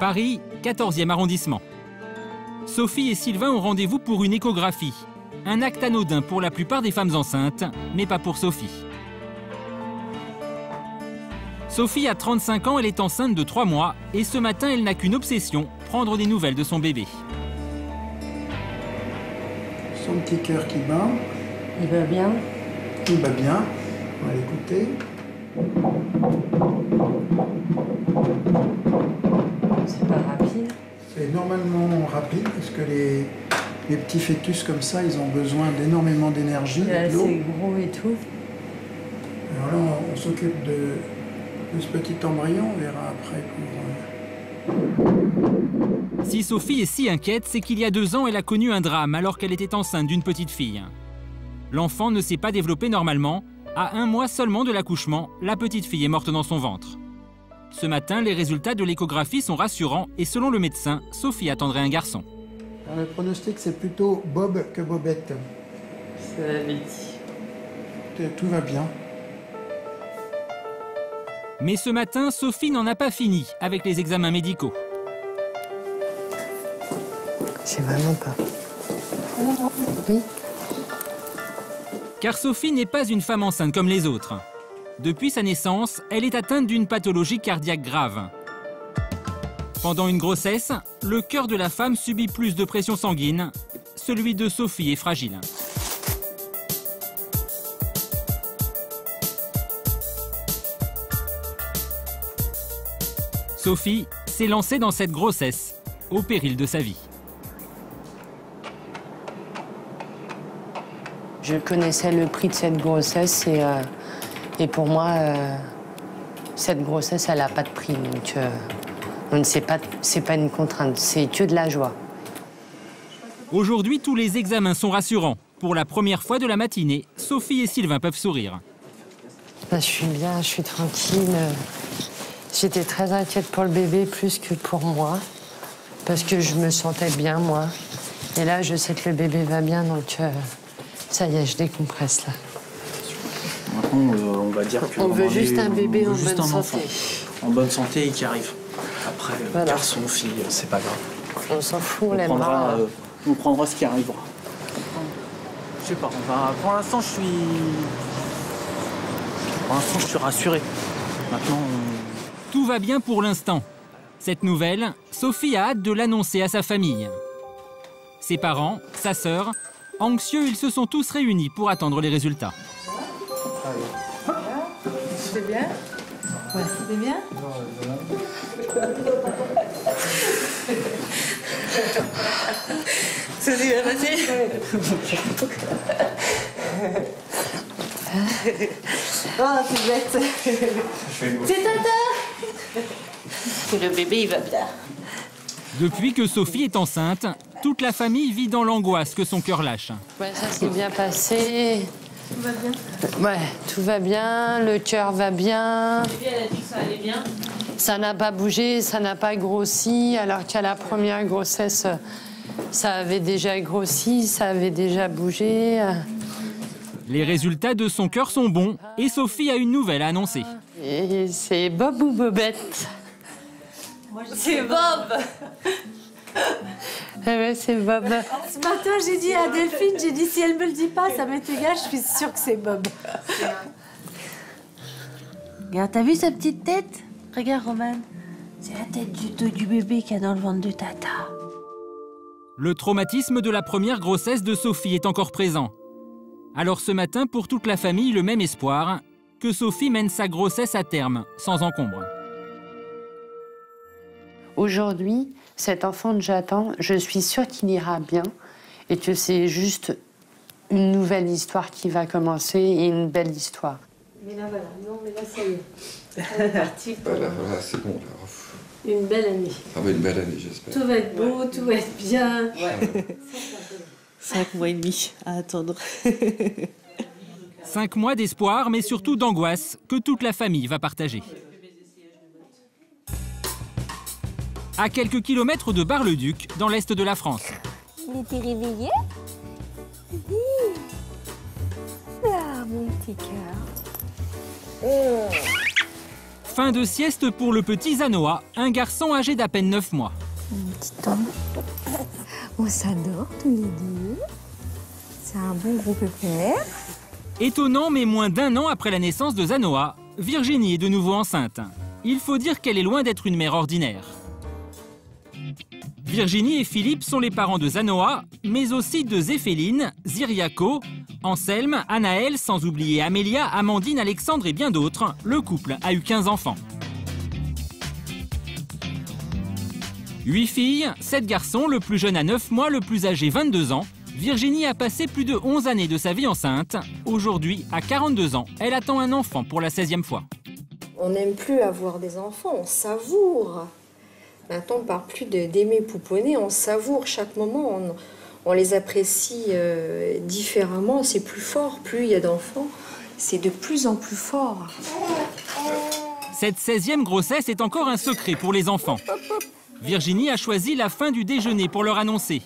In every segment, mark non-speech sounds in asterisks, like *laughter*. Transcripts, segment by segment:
Paris, 14e arrondissement. Sophie et Sylvain ont rendez-vous pour une échographie. Un acte anodin pour la plupart des femmes enceintes, mais pas pour Sophie. Sophie a 35 ans, elle est enceinte de 3 mois et ce matin, elle n'a qu'une obsession, prendre des nouvelles de son bébé. Son petit cœur qui bat. Il va bien? Il bat bien. On va l'écouter. Rapide. C'est normalement rapide parce que les, les petits fœtus comme ça, ils ont besoin d'énormément d'énergie. Il est d'eau. assez gros et tout. Alors là, on, on s'occupe de, de ce petit embryon. On verra après pour... euh, Si Sophie est si inquiète, c'est qu'il y a deux ans, elle a connu un drame alors qu'elle était enceinte d'une petite fille. L'enfant ne s'est pas développé normalement. À un mois seulement de l'accouchement, la petite fille est morte dans son ventre. Ce matin, les résultats de l'échographie sont rassurants et selon le médecin, Sophie attendrait un garçon. alors, le pronostic, c'est plutôt Bob que Bobette. Ça l'avait dit. Tout- Tout va bien. Mais ce matin, Sophie n'en a pas fini avec les examens médicaux. C'est vraiment pas. Oui. Car Sophie n'est pas une femme enceinte comme les autres. Depuis sa naissance, elle est atteinte d'une pathologie cardiaque grave. Pendant une grossesse, le cœur de la femme subit plus de pression sanguine. Celui de Sophie est fragile. Sophie s'est lancée dans cette grossesse au péril de sa vie. Je connaissais le prix de cette grossesse et, euh, et pour moi, euh, cette grossesse, elle n'a pas de prix. Donc, euh, c'est pas, pas une contrainte, c'est que de la joie. Aujourd'hui, tous les examens sont rassurants. Pour la première fois de la matinée, Sophie et Sylvain peuvent sourire. Je suis bien, je suis tranquille. J'étais très inquiète pour le bébé plus que pour moi. Parce que je me sentais bien, moi. Et là, je sais que le bébé va bien, donc euh, ça y est, je décompresse là. Euh, on va dire que On veut est- juste un bébé en bonne santé. En bonne santé et qui arrive. Après, euh, Voilà. garçon, fille, euh, c'est pas grave. On s'en fout, on On l'aimera. prendra, euh, on prendra ce qui arrivera. Je sais pas, on va- pour l'instant, je suis. Pour l'instant, je suis rassuré. Maintenant, on- Tout va bien pour l'instant. Cette nouvelle, Sophie a hâte de l'annoncer à sa famille. Ses parents, sa sœur, anxieux, ils se sont tous réunis pour attendre les résultats. *laughs* C'est bien Ouais. C'est bien Ça s'est bien passé Oh, c'est bête C'est Tata Et le bébé, il va bien. Depuis que Sophie est enceinte, toute la famille vit dans l'angoisse que son cœur lâche. Ouais, ça s'est bien passé. Tout va bien Ouais, tout va bien, le cœur va bien. elle a dit que ça allait bien. Ça n'a pas bougé, ça n'a pas grossi, alors qu'à la première grossesse, ça avait déjà grossi, ça avait déjà bougé. Les résultats de son cœur sont bons et Sophie a une nouvelle à annoncer. C'est Bob ou Bobette? C'est Bob ouais, c'est Bob. Ce matin, j'ai dit à Delphine, j'ai dit si elle me le dit pas, ça m'est égal, je suis sûre que c'est Bob. Regarde, t'as vu sa petite tête? Regarde, Roman. C'est la tête du dos du bébé qu'il y a dans le ventre de Tata. Le traumatisme de la première grossesse de Sophie est encore présent. Alors ce matin, pour toute la famille, le même espoir, que Sophie mène sa grossesse à terme, sans encombre. Aujourd'hui, cet enfant que j'attends, je suis sûre qu'il ira bien et que c'est juste une nouvelle histoire qui va commencer et une belle histoire. Mais là, voilà. Non, mais là, ça y est. Elle est partie pour Voilà, voilà, c'est bon. Là. Une belle année. Va être une belle année, j'espère. Tout va être beau, tout va être bien. Cinq mois et demi à attendre. Cinq mois d'espoir, mais surtout d'angoisse, que toute la famille va partager. À quelques kilomètres de Bar-le-Duc, dans l'est de la France. Il était réveillé Oui. Ah, mon petit cœur. Fin de sieste pour le petit Zanoa, un garçon âgé d'à peine 9 mois. Petit homme. On s'adore tous les deux. C'est un bon gros pépère. Étonnant, mais moins d'un an après la naissance de Zanoa, Virginie est de nouveau enceinte. Il faut dire qu'elle est loin d'être une mère ordinaire. Virginie et Philippe sont les parents de Zanoa, mais aussi de Zéphéline, Ziriaco, Anselme, Anaël, sans oublier Amélia, Amandine, Alexandre et bien d'autres. Le couple a eu 15 enfants. 8 filles, 7 garçons, le plus jeune a 9 mois, le plus âgé 22 ans. Virginie a passé plus de 11 années de sa vie enceinte. Aujourd'hui, à 42 ans, elle attend un enfant pour la 16e fois. On n'aime plus avoir des enfants, on savoure. Maintenant, on ne parle plus de- d'aimer pouponner, on savoure chaque moment, on, on les apprécie euh, différemment, c'est plus fort, plus il y a d'enfants, c'est de plus en plus fort. Cette 16e grossesse est encore un secret pour les enfants. Virginie a choisi la fin du déjeuner pour leur annoncer.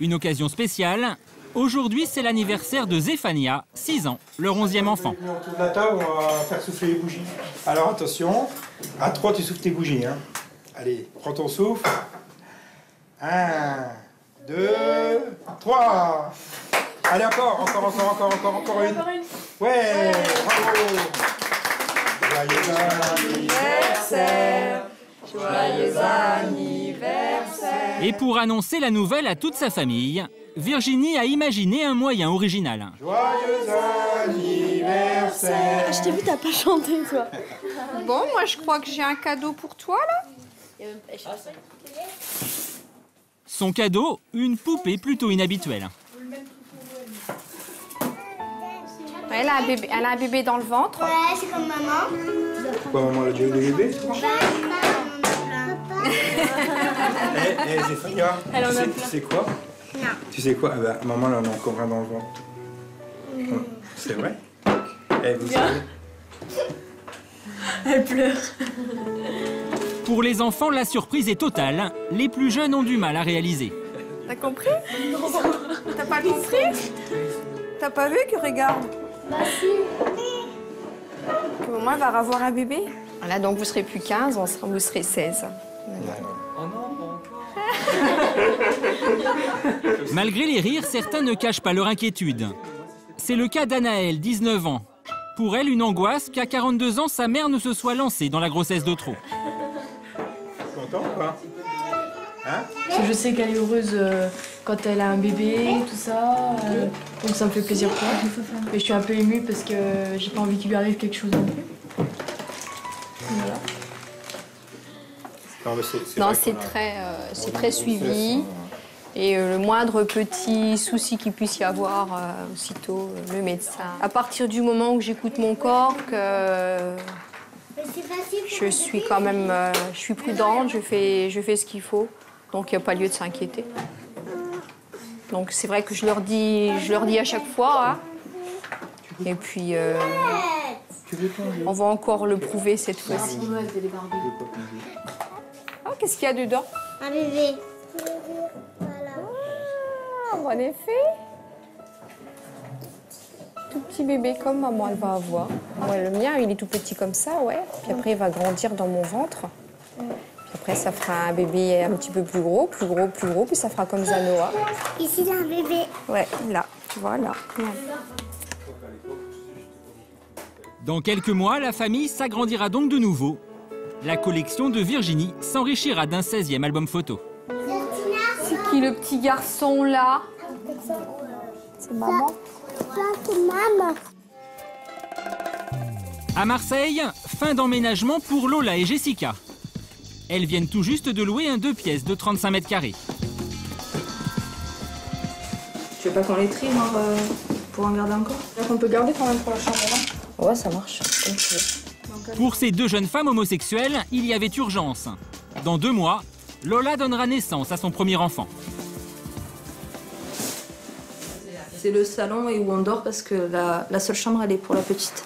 Une occasion spéciale. Aujourd'hui, c'est l'anniversaire de Zéphania, 6 ans, leur 11e enfant. Autour de la table, on va faire souffler les bougies. Alors attention, à 3 tu souffles tes bougies. Hein. Allez, prends ton souffle. 1, 2, 3. Allez encore, encore, encore, encore, encore, encore une. Ouais, bravo. Joyeux anniversaire. Joyeux anniversaire. Et pour annoncer la nouvelle à toute sa famille, Virginie a imaginé un moyen original. Joyeux anniversaire. Je t'ai vu, t'as pas chanté, toi. Bon, moi je crois que j'ai un cadeau pour toi là. Son cadeau, une poupée plutôt inhabituelle. Elle a un bébé, elle a un bébé dans le ventre. Ouais, c'est comme maman. Pourquoi maman a déjà eu des bébés Eh, eh, Zéphania, tu sais, tu sais quoi? Non. Tu sais quoi? Eh ben, Maman, elle en a encore un dans le ventre. Hum, C'est vrai? Eh, vous savez Elle pleure. Pour les enfants, la surprise est totale. Les plus jeunes ont du mal à réaliser. T'as compris? T'as pas compris? T'as pas vu que regarde? Bah si. Que maman va avoir un bébé? Là donc vous serez plus 15, on sera, vous serez 16. *laughs* Malgré les rires, certains ne cachent pas leur inquiétude. C'est le cas d'Anaël, 19 ans. Pour elle, une angoisse qu'à 42 ans, sa mère ne se soit lancée dans la grossesse de trop. Content Hein Parce que je sais qu'elle est heureuse euh, quand elle a un bébé, tout ça. euh, donc ça me fait plaisir pour elle. Mais je suis un peu émue parce que j'ai pas envie qu'il lui arrive quelque chose non plus. Voilà. Non, mais c'est- c'est Non, vrai c'est qu'on a- très, euh, c'est très suivi. Et euh, le moindre petit souci qu'il puisse y avoir, euh, aussitôt, euh, le médecin. À partir du moment où j'écoute mon corps, que. Je suis quand même euh, je suis prudente, je fais, je fais ce qu'il faut. Donc il n'y a pas lieu de s'inquiéter. Donc c'est vrai que je leur dis, je leur dis à chaque fois. hein. Et puis euh, on va encore le prouver cette fois-ci. Oh, qu'est-ce qu'il y a dedans? Un bébé. Ah, bon effet. Tout petit bébé comme maman elle va avoir. Ouais, le mien, il est tout petit comme ça, ouais. Puis après, il va grandir dans mon ventre. Puis après, ça fera un bébé un petit peu plus gros, plus gros, plus gros, puis ça fera comme Zanoa. Ici, il y a un bébé. Ouais, là, tu vois, là. Dans quelques mois, la famille s'agrandira donc de nouveau. La collection de Virginie s'enrichira d'un 16e album photo. C'est qui le petit garçon là? C'est maman? Ça, c'est maman. À Marseille, fin d'emménagement pour Lola et Jessica. Elles viennent tout juste de louer un deux pièces de 35 mètres carrés. Tu veux pas qu'on les trie euh, pour en garder encore? On peut garder quand même pour la chambre là Ouais, ça marche. veux. Pour ces deux jeunes femmes homosexuelles, il y avait urgence. Dans deux mois, Lola donnera naissance à son premier enfant. C'est le salon et où on dort parce que la, la seule chambre elle est pour la petite.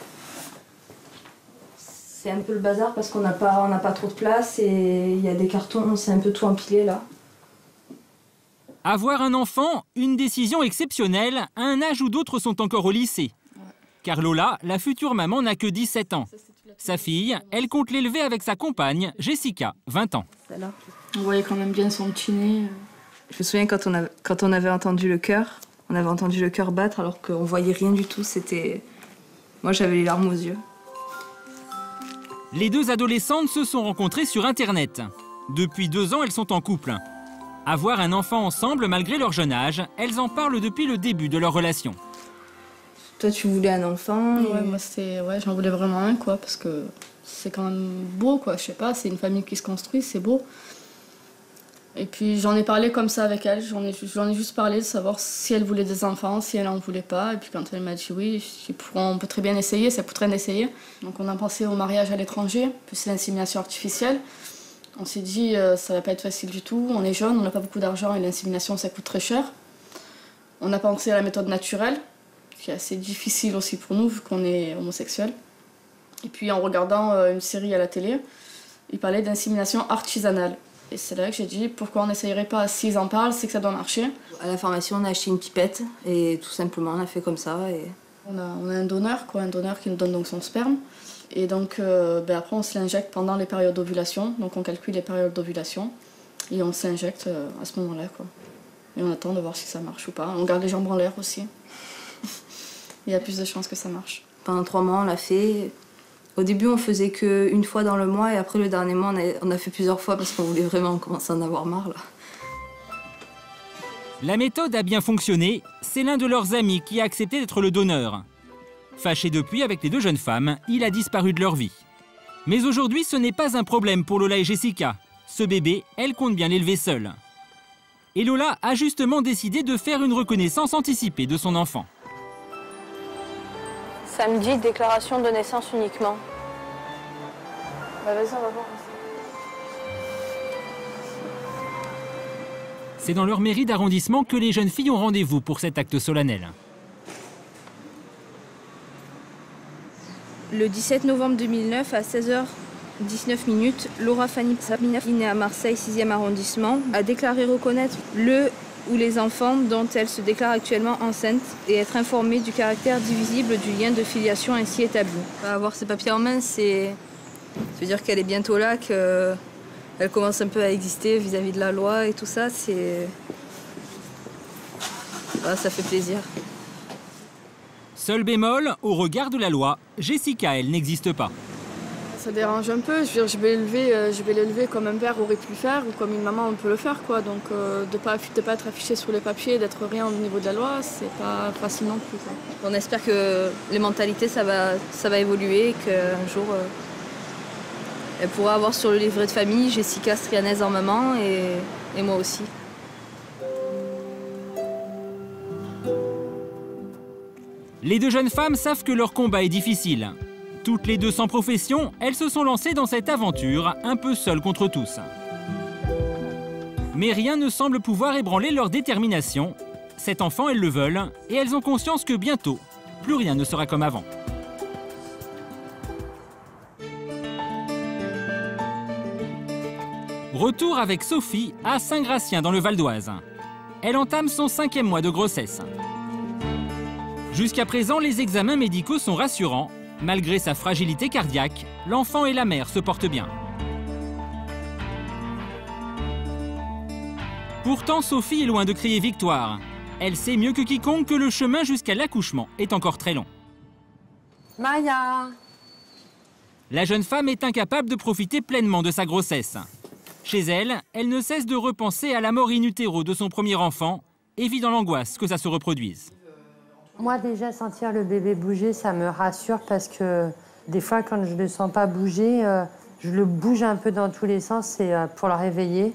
C'est un peu le bazar parce qu'on n'a pas, on n'a pas trop de place et il y a des cartons, c'est un peu tout empilé là. Avoir un enfant, une décision exceptionnelle, à un âge où d'autres sont encore au lycée. Car Lola, la future maman, n'a que 17 ans. Sa fille, elle compte l'élever avec sa compagne, Jessica, 20 ans. On voyait quand même bien son petit nez. Je me souviens quand on, a- quand on avait entendu le cœur, on avait entendu le cœur battre alors qu'on voyait rien du tout. C'était. Moi j'avais les larmes aux yeux. Les deux adolescentes se sont rencontrées sur Internet. Depuis deux ans, elles sont en couple. Avoir un enfant ensemble malgré leur jeune âge, elles en parlent depuis le début de leur relation. Toi tu voulais un enfant Ouais, moi c'était, ouais, j'en voulais vraiment un quoi, parce que c'est quand même beau quoi. Je sais pas, c'est une famille qui se construit, c'est beau. Et puis j'en ai parlé comme ça avec elle. J'en ai, juste parlé de savoir si elle voulait des enfants, si elle en voulait pas. Et puis quand elle m'a dit oui, on peut très bien essayer, ça coûterait d'essayer. Donc on a pensé au mariage à l'étranger, plus l'insémination artificielle. On s'est dit euh, ça va pas être facile du tout. On est jeune, on n'a pas beaucoup d'argent et l'insémination ça coûte très cher. On a pensé à la méthode naturelle, qui est assez difficile aussi pour nous vu qu'on est homosexuel. Et puis en regardant euh, une série à la télé, il parlait d'insémination artisanale. Et c'est là que j'ai dit pourquoi on n'essayerait pas, s'ils en parlent, c'est que ça doit marcher. À la pharmacie on a acheté une pipette et tout simplement on a fait comme ça. Et... On a, on a un donneur, quoi, un donneur qui nous donne donc son sperme. Et donc euh, ben après on se l'injecte pendant les périodes d'ovulation. Donc on calcule les périodes d'ovulation et on se l'injecte euh, à ce moment-là. Quoi. Et on attend de voir si ça marche ou pas. On garde les jambes en l'air aussi. *laughs* Il y a plus de chances que ça marche. Pendant trois mois on l'a fait. Au début on faisait que une fois dans le mois et après le dernier mois on a, fait plusieurs fois parce qu'on voulait vraiment commencer à en avoir marre là. La méthode a bien fonctionné, c'est l'un de leurs amis qui a accepté d'être le donneur. Fâché depuis avec les deux jeunes femmes, il a disparu de leur vie. Mais aujourd'hui, ce n'est pas un problème pour Lola et Jessica. Ce bébé, elle compte bien l'élever seule. Et Lola a justement décidé de faire une reconnaissance anticipée de son enfant. Samedi, déclaration de naissance uniquement. Bah vas-y, on va voir. C'est dans leur mairie d'arrondissement que les jeunes filles ont rendez-vous pour cet acte solennel. Le 17 novembre 2009, à 16h19 minutes, Laura Fanny Sabina, née à Marseille, 6e arrondissement, a déclaré reconnaître le ou les enfants dont elle se déclare actuellement enceinte et être informée du caractère divisible du lien de filiation ainsi établi. Avoir ses papiers en main, c'est. Ça veut dire qu'elle est bientôt là, qu'elle commence un peu à exister vis-à-vis de la loi et tout ça, c'est. Voilà, ça fait plaisir. Seul bémol, au regard de la loi, Jessica, elle, n'existe pas. Ça dérange un peu, je veux dire, je vais l'élever, euh, je vais l'élever comme un père aurait pu le faire ou comme une maman on peut le faire quoi. Donc euh, de pas de pas être affiché sur les papiers, d'être rien au niveau de la loi, c'est pas facile non plus quoi. On espère que les mentalités, ça va, ça va évoluer et qu'un jour, euh, elle pourra avoir sur le livret de famille Jessica Strianaise en maman et, et moi aussi. Les deux jeunes femmes savent que leur combat est difficile. Toutes les deux sans profession, elles se sont lancées dans cette aventure, un peu seules contre tous. Mais rien ne semble pouvoir ébranler leur détermination. Cet enfant, elles le veulent, et elles ont conscience que bientôt, plus rien ne sera comme avant. Retour avec Sophie à Saint-Gratien dans le Val d'Oise. Elle entame son cinquième mois de grossesse. Jusqu'à présent, les examens médicaux sont rassurants. Malgré sa fragilité cardiaque, l'enfant et la mère se portent bien. Pourtant, Sophie est loin de crier victoire. Elle sait mieux que quiconque que le chemin jusqu'à l'accouchement est encore très long. Maya La jeune femme est incapable de profiter pleinement de sa grossesse. Chez elle, elle ne cesse de repenser à la mort in utero de son premier enfant et vit dans l'angoisse que ça se reproduise. Moi, déjà, sentir le bébé bouger, ça me rassure parce que des fois, quand je ne le sens pas bouger, euh, je le bouge un peu dans tous les sens euh, pour le réveiller.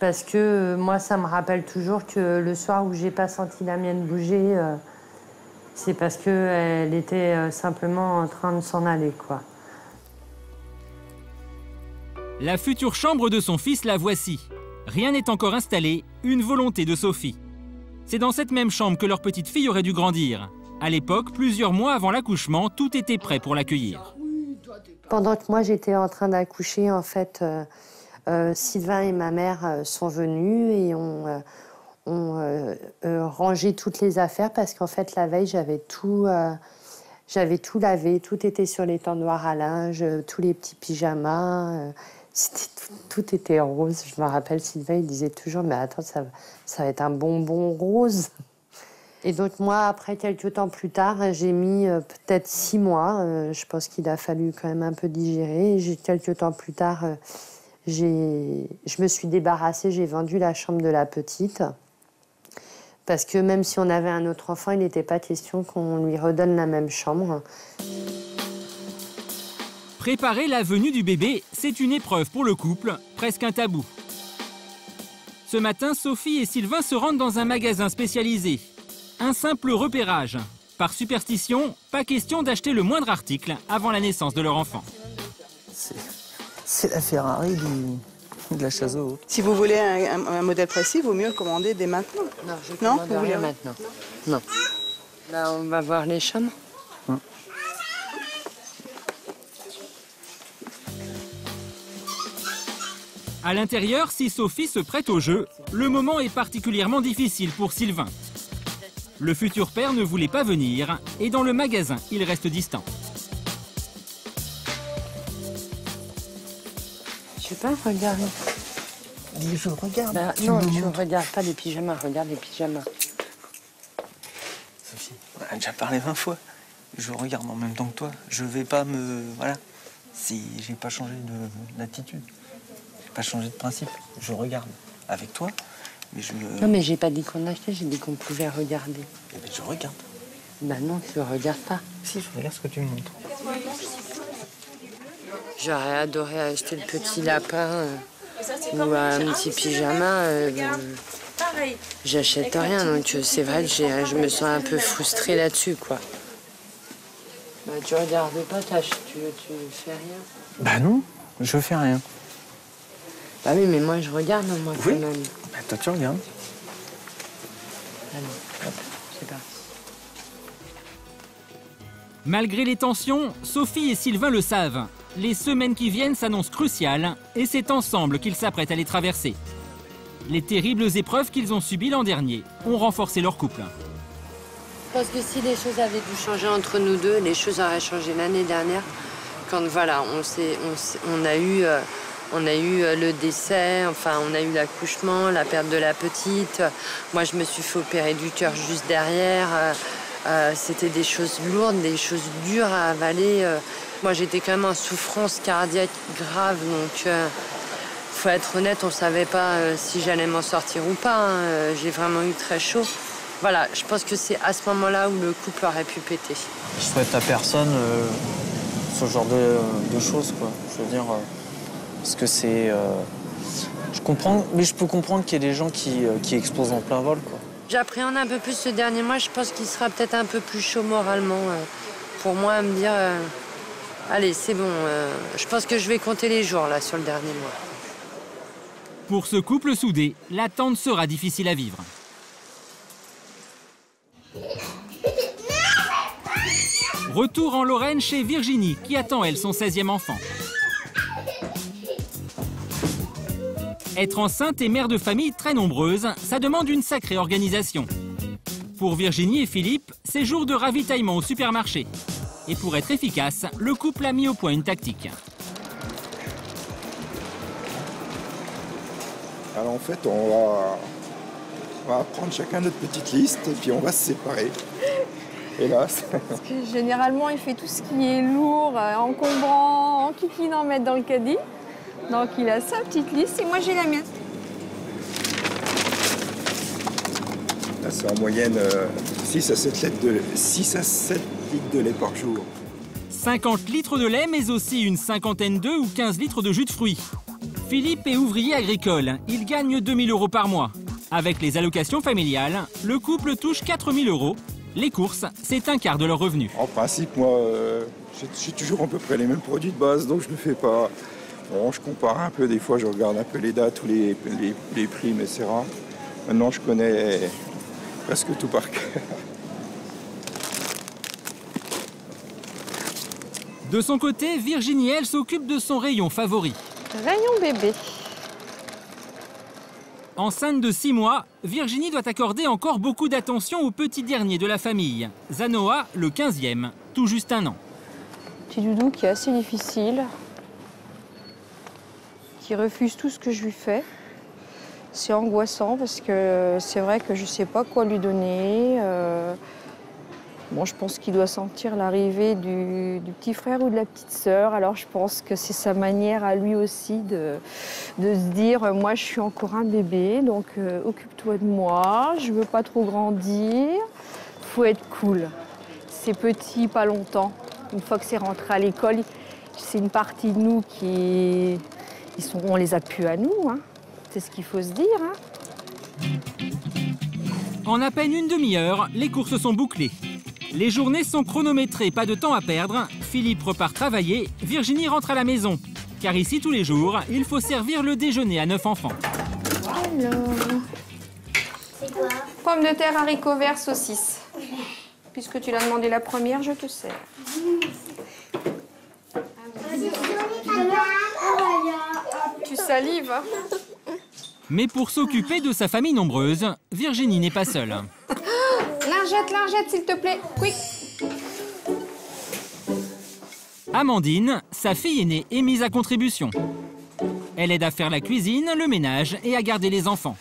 Parce que euh, moi, ça me rappelle toujours que le soir où j'ai pas senti la mienne bouger, c'est parce qu'elle était simplement en train de s'en aller, quoi. La future chambre de son fils, la voici. Rien n'est encore installé, une volonté de Sophie. C'est dans cette même chambre que leur petite fille aurait dû grandir. À l'époque, plusieurs mois avant l'accouchement, tout était prêt pour l'accueillir. Pendant que moi j'étais en train d'accoucher, en fait, euh, euh, Sylvain et ma mère euh, sont venus et ont, rangé toutes les affaires parce qu'en fait la veille j'avais tout, J'avais tout lavé, tout était sur les tendoirs à linge, tous les petits pyjamas. Tout, était rose. Je me rappelle, Sylvain, il disait toujours, mais attends, ça, va être un bonbon rose. Et donc moi, après, quelques temps plus tard, j'ai mis euh, peut-être six mois. euh, je pense qu'il a fallu quand même un peu digérer. Et quelques temps plus tard, euh, je me suis débarrassée, j'ai vendu la chambre de la petite. Parce que même si on avait un autre enfant, il n'était pas question qu'on lui redonne la même chambre. Préparer la venue du bébé, c'est une épreuve pour le couple, presque un tabou. Ce matin, Sophie et Sylvain se rendent dans un magasin spécialisé. Un simple repérage. Par superstition, pas question d'acheter le moindre article avant la naissance de leur enfant. C'est la Ferrari du, de la chasse haut. Si vous voulez un, un- un modèle précis, il vaut mieux le commander dès maintenant. Non, je vous voulez rien maintenant. Non. Là, on va voir les chambres. À l'intérieur, si Sophie se prête au jeu, le moment est particulièrement difficile pour Sylvain. Le futur père ne voulait pas venir et dans le magasin, il reste distant. Je sais pas, regarde. Dis, je regarde. Bah, tu non, tu montres. regardes pas les pyjamas, regarde les pyjamas. Sophie, on a déjà parlé 20 fois. Je regarde en même temps que toi. Je vais pas me. Voilà. Si j'ai pas changé de- d'attitude. Pas changé de principe. Je regarde avec toi, mais je. Non, mais j'ai pas dit qu'on achetait, j'ai dit qu'on pouvait regarder. Eh ben, je regarde. Bah non, tu regardes pas. Si, je regarde ce que tu me montres. J'aurais adoré acheter le petit lapin euh, ou un petit pyjama. euh. J'achète rien, donc euh, c'est vrai que je me sens un peu frustrée là-dessus, quoi. Bah, tu regardes pas, tu, tu fais rien. Bah non, je fais rien. Bah oui, mais moi je regarde, moi quand Oui. même. Bah toi, tu regardes. Allez, hop, c'est parti. Malgré les tensions, Sophie et Sylvain le savent. Les semaines qui viennent s'annoncent cruciales et c'est ensemble qu'ils s'apprêtent à les traverser. Les terribles épreuves qu'ils ont subies l'an dernier ont renforcé leur couple. Je pense que si les choses avaient dû changer entre nous deux, les choses auraient changé l'année dernière. Quand voilà, on, s'est- on, s'est- on a eu, euh, on a eu euh, le décès, enfin on a eu l'accouchement, la perte de la petite. Moi je me suis fait opérer du cœur juste derrière. Euh, euh, C'était des choses lourdes, des choses dures à avaler. Moi j'étais quand même en souffrance cardiaque grave, donc euh, faut être honnête, on savait pas si j'allais m'en sortir ou pas. hein. J'ai vraiment eu très chaud. Voilà, je pense que c'est à ce moment-là où le couple aurait pu péter. Je souhaite à personne ce genre de, de choses, quoi. Je veux dire, parce que c'est. euh, je comprends, mais je peux comprendre qu'il y ait des gens qui, euh, qui explosent en plein vol, quoi. J'appréhende un peu plus ce dernier mois. Je pense qu'il sera peut-être un peu plus chaud moralement euh, pour moi à me dire euh, allez, c'est bon. euh, je pense que je vais compter les jours là sur le dernier mois. Pour ce couple soudé, l'attente sera difficile à vivre. Retour en Lorraine chez Virginie, qui attend elle son 16e enfant. Être enceinte et mère de famille très nombreuse, ça demande une sacrée organisation. Pour Virginie et Philippe, c'est jour de ravitaillement au supermarché. Et pour être efficace, le couple a mis au point une tactique. Alors en fait, on va, on va prendre chacun notre petite liste et puis on va se séparer. Hélas. Parce que généralement, il fait tout ce qui est lourd, euh, encombrant, enquiquinant, mettre dans le caddie. Donc il a sa petite liste et moi j'ai la mienne. Là, c'est en moyenne euh, 6 à 7 litres de, 6 à 7 litres de lait par jour. 50 litres de lait, mais aussi une cinquantaine d'œufs ou 15 litres de jus de fruits. Philippe est ouvrier agricole. Il gagne 2000 euros par mois. Avec les allocations familiales, le couple touche 4000 euros. Les courses, c'est un quart de leur revenu. En principe, moi, euh, j'ai j'ai toujours à peu près les mêmes produits de base, donc je ne fais pas. Bon, je compare un peu, des fois je regarde un peu les dates ou les, les- les prix, mais c'est rare. Maintenant, je connais presque tout par cœur. De son côté, Virginie, elle, s'occupe de son rayon favori. Rayon bébé. Enceinte de 6 mois, Virginie doit accorder encore beaucoup d'attention au petit dernier de la famille, Zanoa, le 15e. tout juste un an. Petit doudou qui est assez difficile, qui refuse tout ce que je lui fais. C'est angoissant parce que c'est vrai que je ne sais pas quoi lui donner. Euh, Bon, je pense qu'il doit sentir l'arrivée du, petit frère ou de la petite sœur. Alors je pense que c'est sa manière à lui aussi de, se dire moi je suis encore un bébé, donc euh, occupe-toi de moi, je veux pas trop grandir, faut être cool. C'est petit, pas longtemps. Une fois que c'est rentré à l'école, c'est une partie de nous qui. Ils sont, on les a pu à nous, hein. c'est ce qu'il faut se dire. hein. En à peine une demi-heure, les courses sont bouclées. Les journées sont chronométrées, pas de temps à perdre. Philippe repart travailler, Virginie rentre à la maison. Car ici, tous les jours, il faut servir le déjeuner à neuf enfants. Pommes de terre, haricots verts, saucisses. Puisque tu l'as demandé la première, je te sers. Salives hein Mais pour s'occuper de sa famille nombreuse, Virginie n'est pas seule. Lingette, lingette, s'il te plaît. Quick. Amandine, sa fille aînée, est mise à contribution. Elle aide à faire la cuisine, le ménage et à garder les enfants.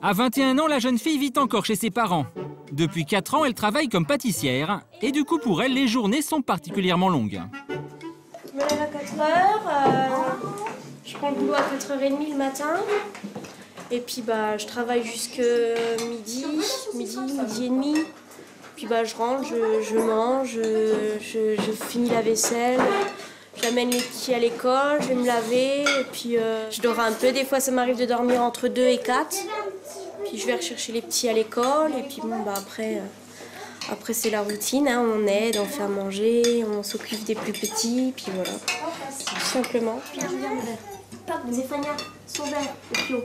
À 21 ans, la jeune fille vit encore chez ses parents. Depuis 4 ans, elle travaille comme pâtissière et du coup, pour elle, les journées sont particulièrement longues. Je me lève à 4 heures, euh, prends le boulot à 4h30 le matin. Et puis bah, je travaille jusque midi, midi, midi et demi. Puis bah, je rentre, je, mange, je, je- je finis la vaisselle. J'amène les petits à l'école, je vais me laver. Et puis euh, je dors un peu. Des fois, ça m'arrive de dormir entre 2 et 4. Puis je vais rechercher les petits à l'école. Et puis bon, bah, après, euh, après c'est la routine. hein. On aide, on fait à manger, on s'occupe des plus petits. Puis voilà, tout simplement. Zéphania, son verre, au pio.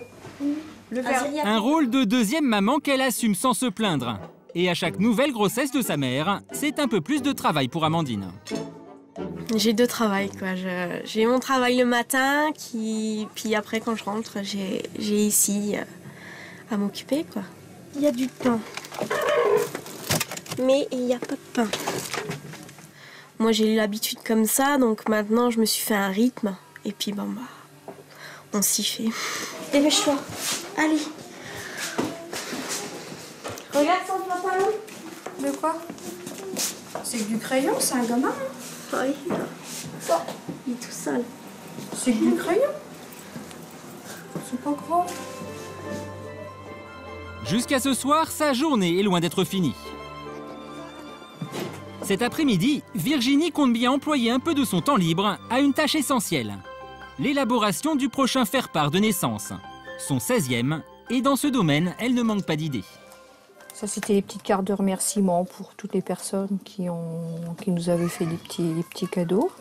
Le Un rôle de deuxième maman qu'elle assume sans se plaindre. Et à chaque nouvelle grossesse de sa mère, c'est un peu plus de travail pour Amandine. J'ai deux travails, quoi. J'ai mon travail le matin, qui... puis après, quand je rentre, j'ai j'ai ici euh, à m'occuper, quoi. Il y a du pain. Mais il n'y a pas de pain. Moi, j'ai eu l'habitude comme ça, donc maintenant, je me suis fait un rythme. Et puis, bon, bah, on s'y fait. Dépêche-toi. Allez. Regarde son pantalon. De quoi? C'est que du crayon, c'est un gamin Oui. Il est tout sale. C'est que du crayon? C'est pas grave. Jusqu'à ce soir, sa journée est loin d'être finie. Cet après-midi, Virginie compte bien employer un peu de son temps libre à une tâche essentielle. L'élaboration du prochain faire-part de naissance. Son 16e, et dans ce domaine, elle ne manque pas d'idées. Ça, c'était les petites cartes de remerciement pour toutes les personnes qui, nous avaient fait des petits, des petits cadeaux.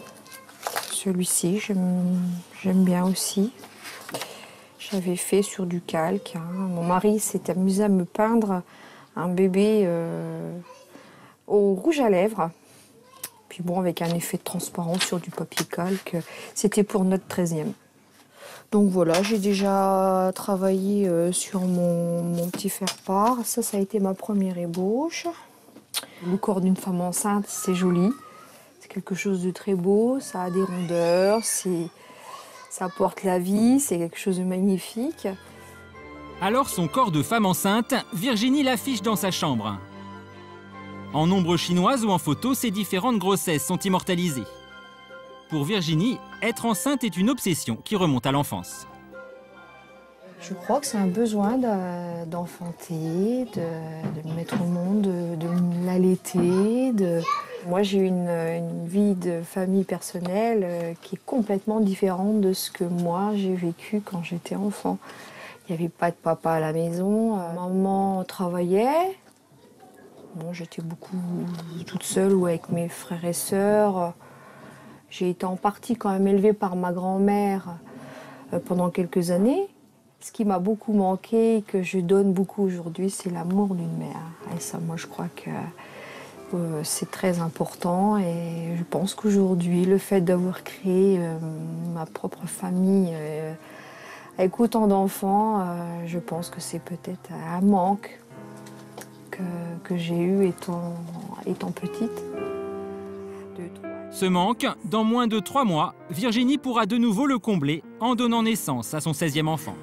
Celui-ci, j'aime j'aime bien aussi. J'avais fait sur du calque. hein. Mon mari s'est amusé à me peindre un bébé euh, au rouge à lèvres. Puis bon, avec un effet de transparence sur du papier calque. C'était pour notre 13e. Donc voilà, j'ai déjà travaillé euh, sur mon, mon petit faire-part. Ça, ça a été ma première ébauche. Le corps d'une femme enceinte, c'est joli. C'est quelque chose de très beau. Ça a des rondeurs. Ça porte la vie. C'est quelque chose de magnifique. Alors son corps de femme enceinte, Virginie l'affiche dans sa chambre. En ombre chinoise ou en photo, ses différentes grossesses sont immortalisées. Pour Virginie, être enceinte est une obsession qui remonte à l'enfance. Je crois que c'est un besoin d'enfanter, de, de le mettre au monde, de, l'allaiter. Moi, j'ai une, une vie de famille personnelle euh, qui est complètement différente de ce que moi j'ai vécu quand j'étais enfant. Il n'y avait pas de papa à la maison, euh, maman travaillait. J'étais beaucoup toute seule ou avec mes frères et sœurs. J'ai été en partie quand même élevée par ma grand-mère euh, pendant quelques années. Ce qui m'a beaucoup manqué et que je donne beaucoup aujourd'hui, c'est l'amour d'une mère. Et ça, moi, je crois que euh, c'est très important. Et je pense qu'aujourd'hui, le fait d'avoir créé euh, ma propre famille avec autant d'enfants, je pense que c'est peut-être un manque que j'ai eue étant, étant petite. Ce manque, dans moins de trois mois, Virginie pourra de nouveau le combler en donnant naissance à son 16e enfant.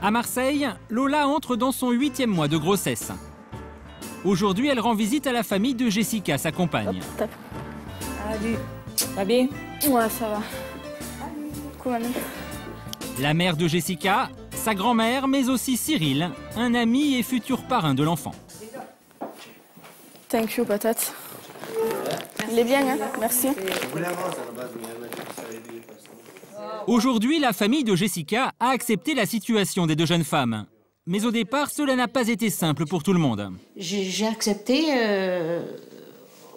À Marseille, Lola entre dans son huitième mois de grossesse. Aujourd'hui, elle rend visite à la famille de Jessica, sa compagne. Salut. Va bien? Ouais, ça va. Coucou, La mère de Jessica, sa grand-mère, mais aussi Cyril, un ami et futur parrain de l'enfant. Thank you, patate. Il est bien, hein? Merci. Aujourd'hui, la famille de Jessica a accepté la situation des deux jeunes femmes. Mais au départ, cela n'a pas été simple pour tout le monde. J'ai accepté euh,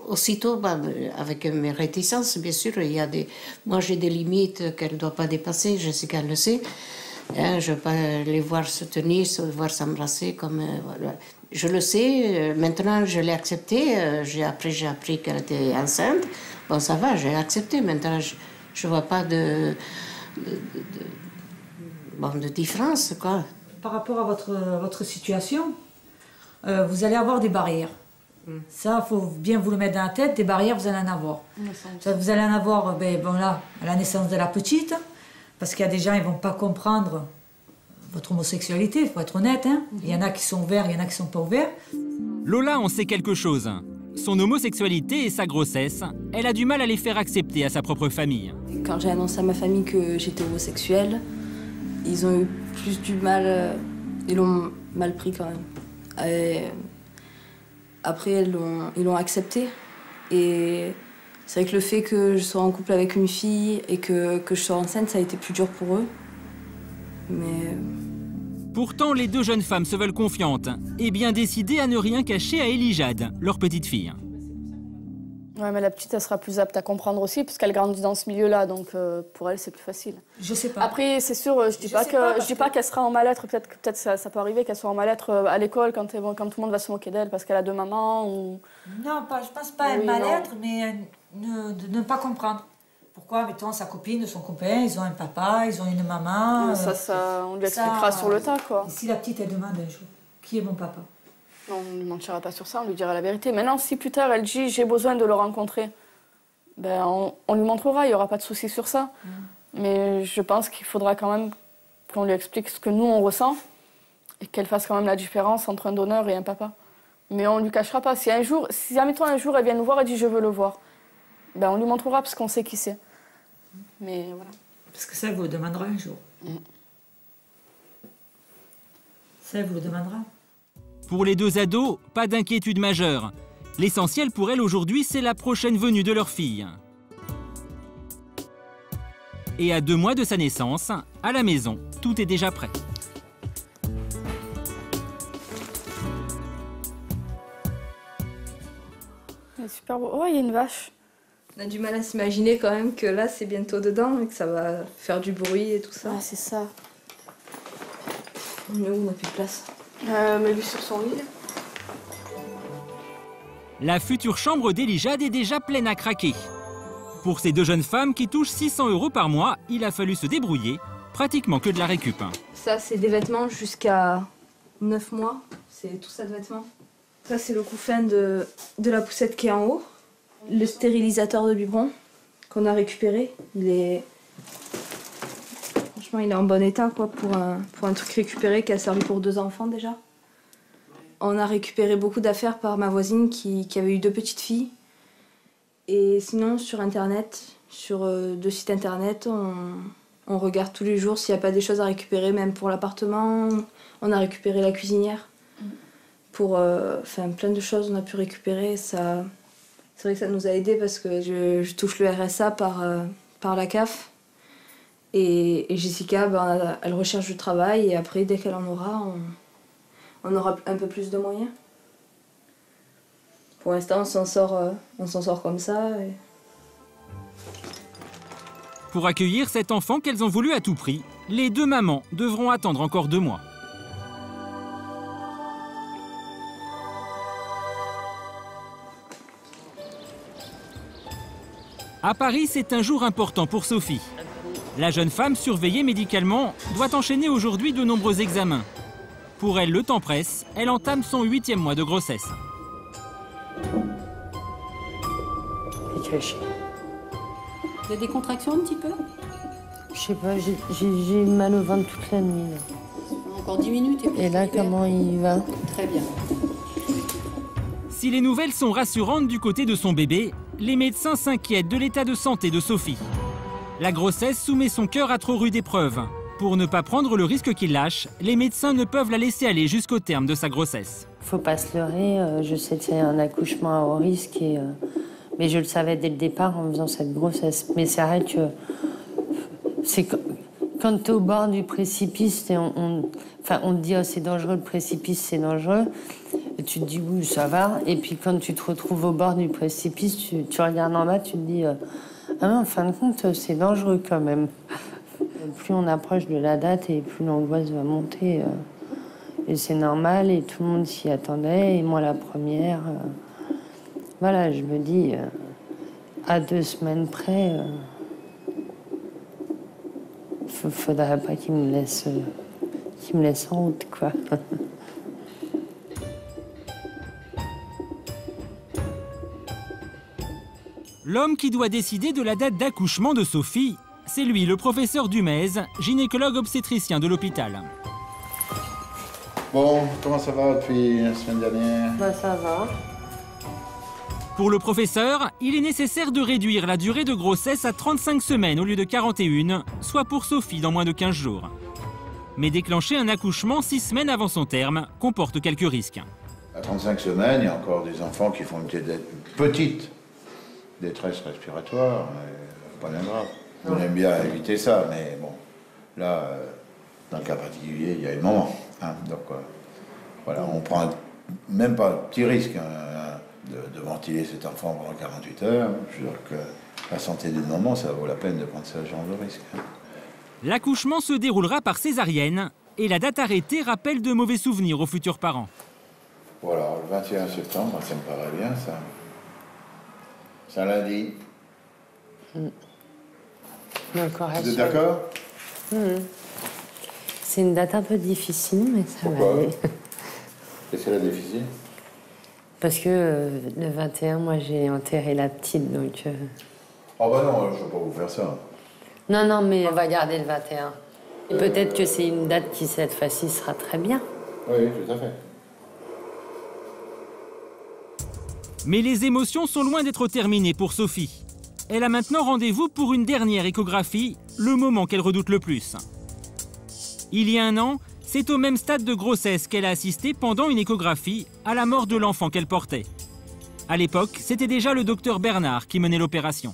aussitôt, bah, avec mes réticences, bien sûr. Il y a des, moi, j'ai des limites qu'elle ne doit pas dépasser, Jessica le sait. Hein, je ne veux pas les voir se tenir, se voir s'embrasser comme. euh. Je le sais, euh, maintenant je l'ai accepté. euh, j'ai après, j'ai appris qu'elle était enceinte. Bon, ça va, j'ai accepté. Maintenant, je ne vois pas de, de, de- différence, quoi. Par rapport à votre, votre situation, vous allez avoir des barrières. Ça, il faut bien vous le mettre dans la tête, des barrières, vous allez en avoir. Ça, vous allez en avoir, euh, ben, bon là, à la naissance de la petite, parce qu'il y a des gens, ils vont pas comprendre votre homosexualité, il faut être honnête. hein. Il y en a qui sont ouverts, il y en a qui sont pas ouverts. Lola en sait quelque chose. Son homosexualité et sa grossesse, elle a du mal à les faire accepter à sa propre famille. Quand j'ai annoncé à ma famille que j'étais homosexuelle, ils ont eu plus du mal. euh, Ils l'ont mal pris quand même. Et après, ils l'ont accepté. Et c'est vrai que le fait que je sois en couple avec une fille et que, que je sois enceinte, ça a été plus dur pour eux. Mais Pourtant, les deux jeunes femmes se veulent confiantes et bien décidées à ne rien cacher à Elijad, leur petite fille. Ouais, mais la petite, elle sera plus apte à comprendre aussi, parce qu'elle grandit dans ce milieu-là, donc euh, pour elle, c'est plus facile. Je sais pas. Après, c'est sûr, euh, je dis Je pas que pas, je dis pas qu'elle sera en mal-être. Peut-être que peut-être ça, ça peut arriver qu'elle soit en mal-être euh, à l'école quand, tout le monde va se moquer d'elle parce qu'elle a deux mamans ou. Non, pas, je pense pas à Oui, un mal-être, mais ne- de ne pas comprendre. Pourquoi, mettons, sa copine, son copain, ils ont un papa, ils ont une maman. Ça, ça, on lui ça, expliquera sur le tas, quoi. Et si la petite, elle demande un jour, qui est mon papa? Non, on ne lui mentira pas sur ça, on lui dira la vérité. Maintenant, si plus tard elle dit j'ai besoin de le rencontrer, ben on, on lui montrera, il n'y aura pas de souci sur ça. Mais je pense qu'il faudra quand même qu'on lui explique ce que nous on ressent et qu'elle fasse quand même la différence entre un donneur et un papa. Mais on ne lui cachera pas. Si un jour, si admettons un jour elle vient nous voir et dit je veux le voir, ben on lui montrera parce qu'on sait qui c'est. Mais voilà. Parce que ça, vous demandera un jour. Ça, elle vous le demandera. Pour les deux ados, pas d'inquiétude majeure. L'essentiel pour elles aujourd'hui, c'est la prochaine venue de leur fille. Et à deux mois de sa naissance, à la maison, tout est déjà prêt. Est super beau. Oh, il y a une vache. on a du mal à s'imaginer quand même que là, c'est bientôt dedans et que ça va faire du bruit et tout ça. Ah, c'est ça. Mais où? On n'a plus de place Euh, mais lui sur son lit. La future chambre d'Elijad est déjà pleine à craquer. Pour ces deux jeunes femmes qui touchent 600 euros par mois, il a fallu se débrouiller, pratiquement que de la récup. Ça, c'est des vêtements jusqu'à 9 mois. C'est tout ça de vêtements. Ça, c'est le couffin de, de la poussette qui est en haut. Le stérilisateur de biberon qu'on a récupéré. Il est. Il est en bon état pour, un, truc récupéré qui a servi pour deux enfants déjà. On a récupéré beaucoup d'affaires par ma voisine qui, qui avait eu deux petites filles. Et sinon, sur internet, sur euh, deux sites internet, on, on regarde tous les jours s'il n'y a pas des choses à récupérer, même pour l'appartement. On a récupéré la cuisinière. Pour euh, plein de choses, on a pu récupérer. Ça, c'est vrai que ça nous a aidé parce que je, touche le RSA euh, par la CAF. Et, Jessica, ben, elle recherche du travail et après, dès qu'elle en aura, on, on aura un peu plus de moyens. Pour l'instant, on s'en sort, euh, sort comme ça. Pour accueillir cet enfant qu'elles ont voulu à tout prix, les deux mamans devront attendre encore deux mois. À Paris, c'est un jour important pour Sophie. La jeune femme, surveillée médicalement, doit enchaîner aujourd'hui de nombreux examens. Pour elle, le temps presse, elle entame son huitième mois de grossesse. Vous avez des contractions un petit peu? Je sais pas, j'ai- mal au ventre toute la nuit. là. Encore 10 minutes et puis Et là, comment il va? Très bien. Si les nouvelles sont rassurantes du côté de son bébé, les médecins s'inquiètent de l'état de santé de Sophie. La grossesse soumet son cœur à trop rude épreuve. Pour ne pas prendre le risque qu'il lâche, les médecins ne peuvent la laisser aller jusqu'au terme de sa grossesse. Faut pas se leurrer, euh, je sais que c'est un accouchement à haut risque, euh, mais je le savais dès le départ en faisant cette grossesse. Mais c'est vrai que c'est quand, tu es au bord du précipice, on, te dit oh, c'est dangereux le précipice, c'est dangereux. Tu te dis oui, ça va. Et puis quand tu te retrouves au bord du précipice, tu, tu regardes en bas, tu te dis euh, ah en fin de compte, c'est dangereux quand même. Plus on approche de la date et plus l'angoisse va monter. euh. Et c'est normal et tout le monde s'y attendait. Et moi, la première, euh, voilà, je me dis, euh, à deux semaines près, f- faudrait pas qu'il me laisse, qu'il me laisse en route, quoi. *laughs* L'homme qui doit décider de la date d'accouchement de Sophie, c'est lui, le professeur Dumez, gynécologue obstétricien de l'hôpital. Bon, comment ça va depuis la semaine dernière? Bah, ça va. Pour le professeur, il est nécessaire de réduire la durée de grossesse à 35 semaines au lieu de 41, soit pour Sophie dans moins de 15 jours. Mais déclencher un accouchement 6 semaines avant son terme comporte quelques risques. À 35 semaines, il y a encore des enfants qui font une une petite détresse respiratoire, mais pas bien grave. On aime bien éviter ça, mais bon, là, euh, dans le cas particulier, il y a le moment. hein. donc euh, voilà, on prend même pas un petit risque hein, de, de ventiler cet enfant pendant 48 heures. Je veux dire que la santé des mamans, ça vaut la peine de prendre ce genre de risque. hein. L'accouchement se déroulera par césarienne et la date arrêtée rappelle de mauvais souvenirs aux futurs parents. Voilà, le 21 septembre, ça me paraît bien, ça. C'est un lundi. On Vous êtes d'accord Mhm. C'est une date un peu difficile, mais ça Pourquoi va aller. Qu'est-ce qu'elle a difficile Parce que euh, le 21, moi, j'ai enterré la petite, donc... euh, Oh bah non, je ne vais pas vous faire ça. Non, non, mais on va garder le 21. Et peut-être que c'est une date qui, cette fois-ci, sera très bien. Oui, tout à fait. Mais les émotions sont loin d'être terminées pour Sophie. Elle a maintenant rendez-vous pour une dernière échographie, le moment qu'elle redoute le plus. Il y a un an, c'est au même stade de grossesse qu'elle a assisté pendant une échographie à la mort de l'enfant qu'elle portait. À l'époque, c'était déjà le docteur Bernard qui menait l'opération.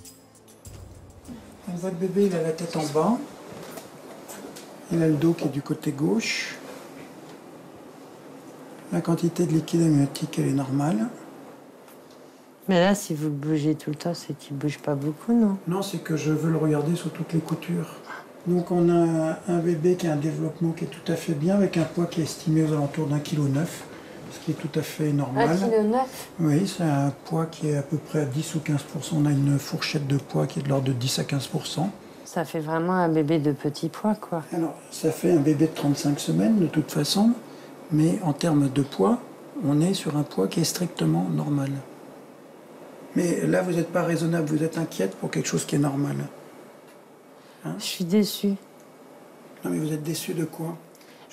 Votre bébé, il a la tête en bas. Il a le dos qui est du côté gauche. La quantité de liquide amniotique, est normale. Mais là, si vous bougez tout le temps, c'est qu'il bouge pas beaucoup, non Non, c'est que je veux le regarder sous toutes les coutures. Donc on a un bébé qui a un développement qui est tout à fait bien, avec un poids qui est estimé aux alentours d'un kilo neuf, ce qui est tout à fait normal. Un kilo neuf Oui, c'est un poids qui est à peu près à 10 ou 15% On a une fourchette de poids qui est de l'ordre de 10 à 15% Ça fait vraiment un bébé de petit poids, quoi. Alors, ça fait un bébé de 35 semaines de toute façon, mais en termes de poids, on est sur un poids qui est strictement normal. Mais là, vous n'êtes pas raisonnable, vous êtes inquiète pour quelque chose qui est normal. Je suis déçue. Non, mais vous êtes déçu de quoi?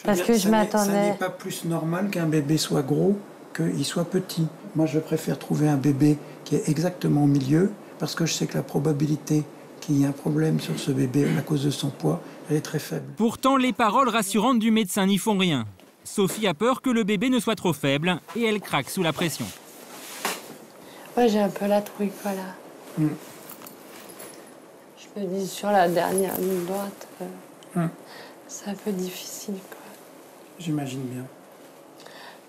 Parce dire, que je n'est- Ça m'attendais- n'est pas plus normal qu'un bébé soit gros qu'il soit petit. Moi, je préfère trouver un bébé qui est exactement au milieu, parce que je sais que la probabilité qu'il y ait un problème sur ce bébé à cause de son poids, elle est très faible. Pourtant, les paroles rassurantes du médecin n'y font rien. Sophie a peur que le bébé ne soit trop faible et elle craque sous la pression. Ouais, j'ai un peu la trouille, quoi, là. Hmm. Je me dis, sur la dernière ligne droite, euh, Hmm. c'est un peu difficile, quoi. J'imagine bien.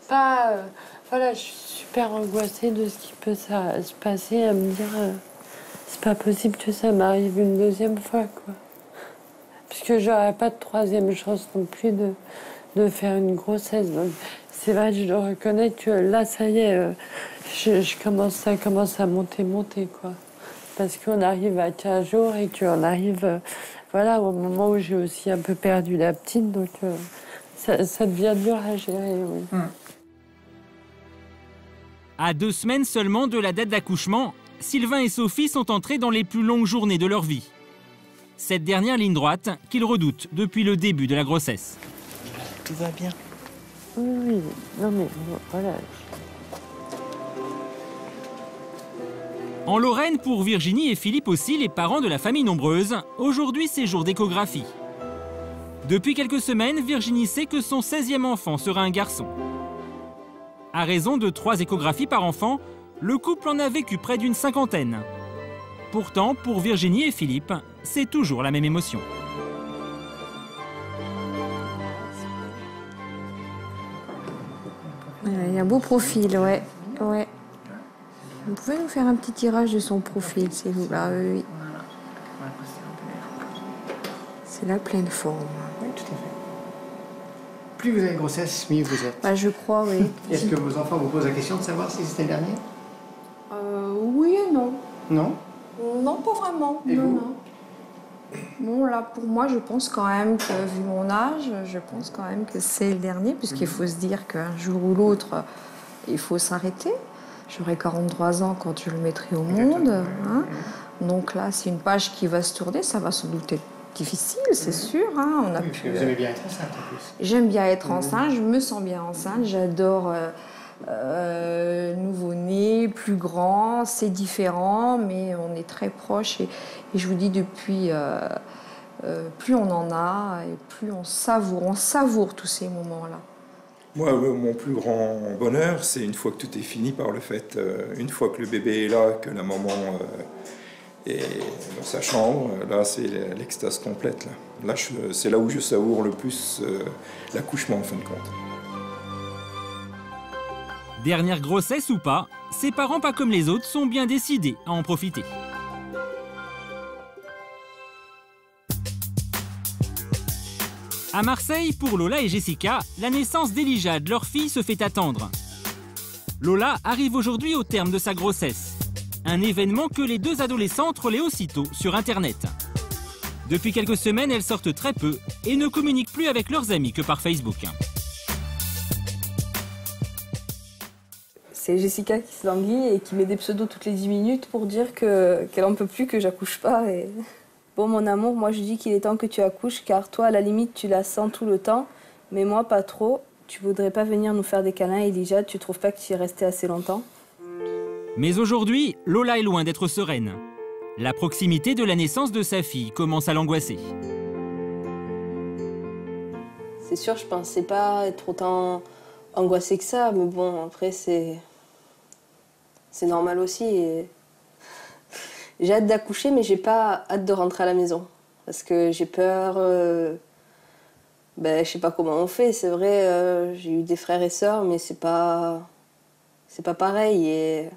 Pas... euh, voilà, je suis super angoissée de ce qui peut ça- se passer, à me dire... euh, c'est pas possible que ça m'arrive une deuxième fois, quoi. Puisque j'aurais pas de troisième chance non plus de, de faire une grossesse. Donc, c'est vrai, je dois reconnaître que là, ça y est, je, je commence, ça commence à monter, monter, quoi. Parce qu'on arrive à 15 jours et qu'on arrive. euh, voilà, au moment où j'ai aussi un peu perdu la petite, donc euh, ça, ça devient dur à gérer, oui. À deux semaines seulement de la date d'accouchement, Sylvain et Sophie sont entrés dans les plus longues journées de leur vie. Cette dernière ligne droite qu'ils redoutent depuis le début de la grossesse. Tout va bien. Oui, oui, non mais voilà. En Lorraine, pour Virginie et Philippe aussi, les parents de la famille nombreuse, aujourd'hui c'est jour d'échographie. Depuis quelques semaines, Virginie sait que son 16e enfant sera un garçon. À raison de trois échographies par enfant, le couple en a vécu près d'une cinquantaine. Pourtant, pour Virginie et Philippe, c'est toujours la même émotion. Il y a un beau profil, ouais. ouais. Vous pouvez nous faire un petit tirage de son profil, s'il vous plaît Oui, oui. C'est la pleine forme. Oui, tout à fait. Plus vous avez grossesse, mieux vous êtes. Bah, je crois, oui. Est-ce que vos enfants vous posent la question de savoir si c'était le dernier? Euh, oui et non. Non? Non, pas vraiment. Et non, vous? non. Bon, là, pour moi, je pense quand même que, vu mon âge, je pense quand même que c'est le dernier, puisqu'il faut se dire qu'un jour ou l'autre, il faut s'arrêter. J'aurai 43 ans quand je le mettrai au monde. hein. Donc là, c'est une page qui va se tourner, ça va sans doute être difficile, c'est sûr. hein. On a Oui, pu, vous euh, aimez bien être enceinte en plus. J'aime bien être enceinte, je me sens bien enceinte, j'adore euh, euh, nouveau-né, plus grand, c'est différent, mais on est très proches et, et je vous dis depuis, euh, euh, plus on en a et plus on savoure, on savoure tous ces moments-là. Moi, euh, mon plus grand bonheur, c'est une fois que tout est fini par le fait, euh, une fois que le bébé est là, que la maman euh, est dans sa chambre, là, c'est l'extase complète. Là, là c'est là où je savoure le plus l'accouchement, en fin de compte. Dernière grossesse ou pas, ses parents, pas comme les autres, sont bien décidés à en profiter. À Marseille, pour Lola et Jessica, la naissance d'Elijah, de leur fille, se fait attendre. Lola arrive aujourd'hui au terme de sa grossesse. Un événement que les deux adolescentes relaient aussitôt sur Internet. Depuis quelques semaines, elles sortent très peu et ne communiquent plus avec leurs amis que par Facebook. C'est Jessica qui se languit et qui met des pseudos toutes les 10 minutes pour dire que- qu'elle en peut plus, que j'accouche pas. Bon, mon amour, moi je dis qu'il est temps que tu accouches car toi, à la limite, tu la sens tout le temps, mais moi pas trop. Tu voudrais pas venir nous faire des câlins, Elijah Tu trouves pas que tu y es resté assez longtemps? Mais aujourd'hui, Lola est loin d'être sereine. La proximité de la naissance de sa fille commence à l'angoisser. C'est sûr, je pensais pas être autant angoissée que ça, mais bon, après, c'est. C'est normal aussi. et- J'ai hâte d'accoucher, mais j'ai pas hâte de rentrer à la maison. Parce que j'ai peur. euh, Ben, je sais pas comment on fait, c'est vrai, euh, j'ai eu des frères et sœurs, mais c'est pas. C'est pas pareil. Et.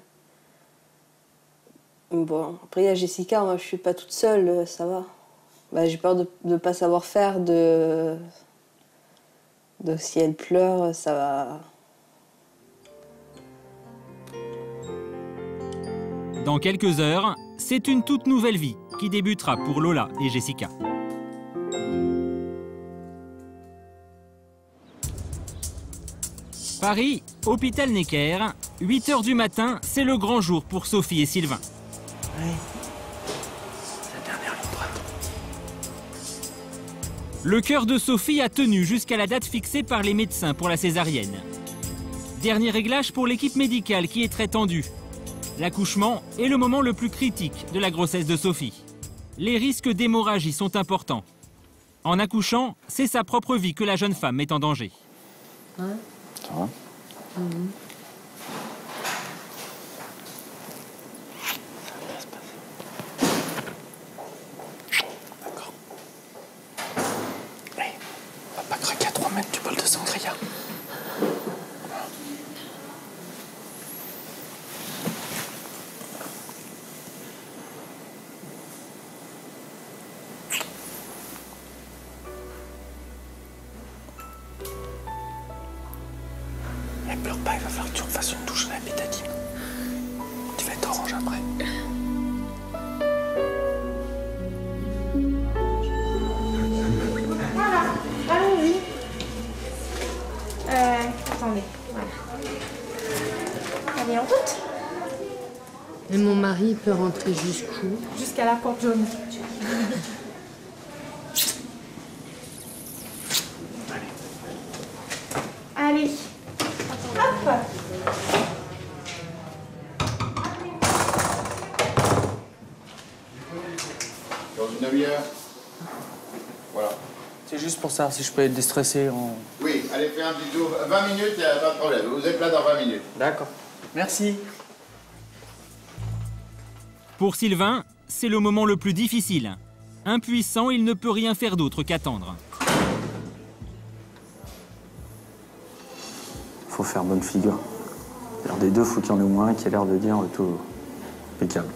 Bon, après, il y a Jessica, moi, je suis pas toute seule, ça va. Ben, j'ai peur de ne pas savoir faire, de. de si elle pleure, ça va. Dans quelques heures, c'est une toute nouvelle vie qui débutera pour Lola et Jessica. Paris, hôpital Necker, 8 heures du matin, c'est le grand jour pour Sophie et Sylvain. Le cœur de Sophie a tenu jusqu'à la date fixée par les médecins pour la césarienne. Dernier réglage pour l'équipe médicale qui est très tendue. L'accouchement est le moment le plus critique de la grossesse de Sophie. Les risques d'hémorragie sont importants. En accouchant, c'est sa propre vie que la jeune femme met en danger. Ça va On Et mon mari peut rentrer jusqu'où? Jusqu'à la porte jaune. Allez. Hop. Dans une demi-heure Voilà. C'est juste pour ça, si je peux être déstressé en... Oui, allez faire un petit tour. 20 minutes, il n'y a pas de problème. Vous êtes là dans 20 minutes. D'accord. Merci. Pour Sylvain, c'est le moment le plus difficile. Impuissant, il ne peut rien faire d'autre qu'attendre. Faut faire bonne figure. Alors des deux, faut qu'il y en ait au moins un qui a l'air de dire tout impeccable.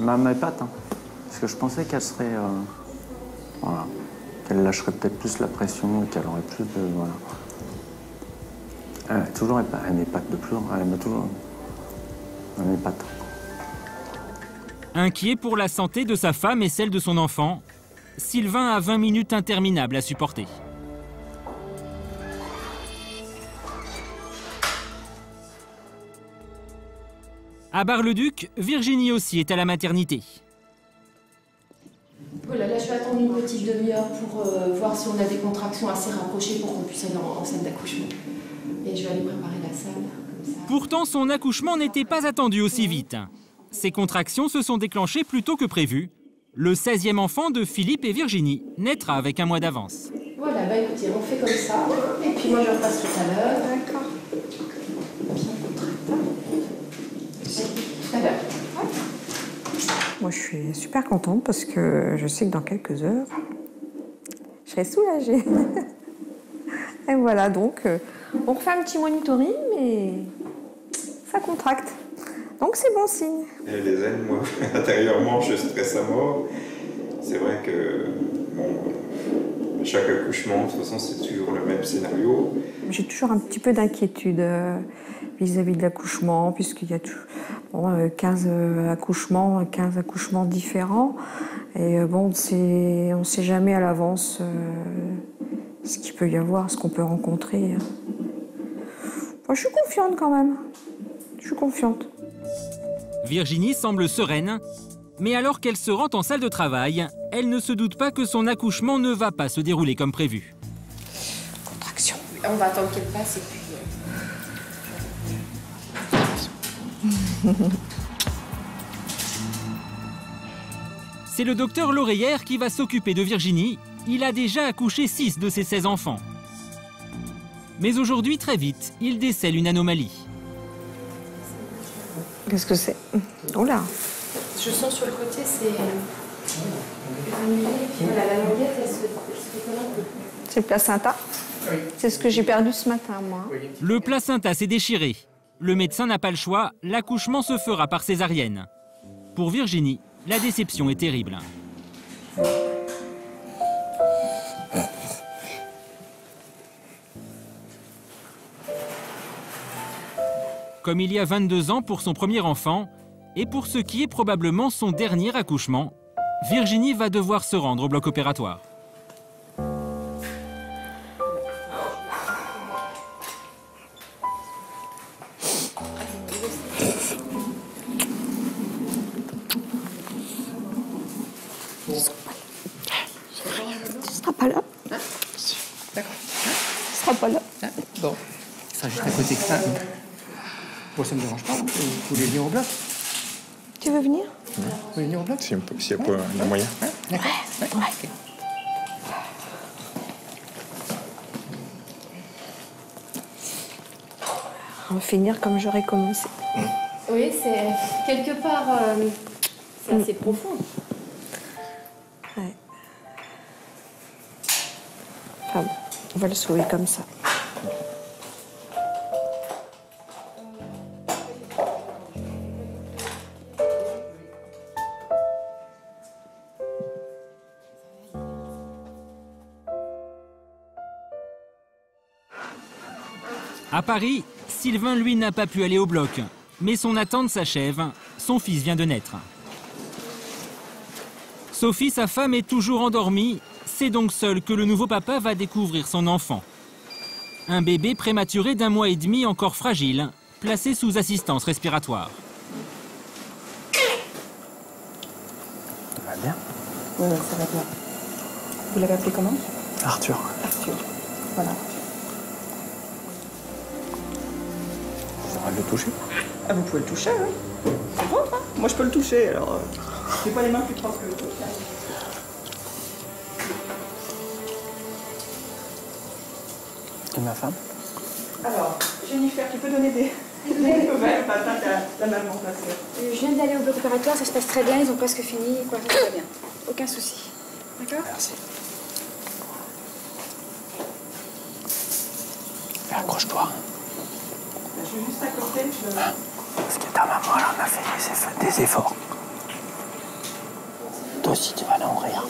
Ma m'épate, hein. Parce que je pensais qu'elle serait... euh, voilà. Qu'elle lâcherait peut-être plus la pression et qu'elle aurait plus de... Voilà. Elle, a toujours épa- elle m'épate de plus. Elle m'a toujours... Elle m'épate. Inquiet pour la santé de sa femme et celle de son enfant, Sylvain a 20 minutes interminables à supporter. À Bar-le-Duc, Virginie aussi est à la maternité. Voilà, là je vais attendre une petite demi-heure pour euh, voir si on a des contractions assez rapprochées pour qu'on puisse aller en, en salle d'accouchement. Et je vais aller préparer la salle. Pourtant, son accouchement n'était pas attendu aussi vite. Ses contractions se sont déclenchées plus tôt que prévu. Le 16e enfant de Philippe et Virginie naîtra avec un mois d'avance. Voilà, bah écoutez, on fait comme ça. Et puis moi je repasse tout à l'heure. D'accord. Tout à l'heure. Moi, je suis super contente parce que je sais que dans quelques heures, je serai soulagée. *laughs* Et voilà, donc, euh, on refait un petit monitoring, mais ça contracte. Donc, c'est bon signe. Et les ailes, moi, *laughs* intérieurement, je stresse à mort. C'est vrai que, bon, chaque accouchement, de toute façon, c'est toujours le même scénario. J'ai toujours un petit peu d'inquiétude euh, vis-à-vis de l'accouchement, puisqu'il y a tout- bon, euh, 15 euh, accouchements, 15 accouchements différents. Et bon, on ne sait jamais à l'avance euh, ce qu'il peut y avoir, ce qu'on peut rencontrer. Je suis confiante quand même. Je suis confiante. Virginie semble sereine, mais alors qu'elle se rend en salle de travail, elle ne se doute pas que son accouchement ne va pas se dérouler comme prévu. Contraction. On va attendre qu'elle passe et puis. C'est le docteur L'Oreillère qui va s'occuper de Virginie. Il a déjà accouché 6 de ses 16 enfants. Mais aujourd'hui, très vite, il décèle une anomalie. Qu'est-ce que c'est? Oh là Je sens sur le côté, c'est. C'est le placenta C'est ce que j'ai perdu ce matin, moi. Le placenta s'est déchiré. Le médecin n'a pas le choix, l'accouchement se fera par césarienne. Pour Virginie, la déception est terrible. Comme il y a 22 ans pour son premier enfant, et pour ce qui est probablement son dernier accouchement, Virginie va devoir se rendre au bloc opératoire. Venir au bloc S'il y a pas a moyen. Ouais. ok. On va finir comme j'aurais commencé. Oui, c'est quelque part, euh, c'est assez profond. Ouais. Enfin bon, on va le sauver comme ça. Paris, Sylvain, lui, n'a pas pu aller au bloc. Mais son attente s'achève. Son fils vient de naître. Sophie, sa femme, est toujours endormie. C'est donc seul que le nouveau papa va découvrir son enfant. Un bébé prématuré d'un mois et demi encore fragile, placée sous assistance respiratoire. Ça va bien? Oui, ça va bien. Vous l'avez appelé comment? Arthur. Arthur. Voilà. Le toucher Ah, vous pouvez le toucher, oui. C'est votre, hein Moi, je peux le toucher, alors. euh, J'ai pas les mains plus propres que le toucher. Et ma femme? Alors, Jennifer, tu peux donner des, des nouvelles la maman. Je viens d'aller au bloc opératoire, ça se passe très bien, ils ont presque fini, quoi, ça va bien. Aucun souci. D'accord? Merci. Mais accroche-toi. Je vais juste à côté. Je... Parce que ta maman, elle en a fait des eff- des efforts. Toi aussi, tu vas aller en réa.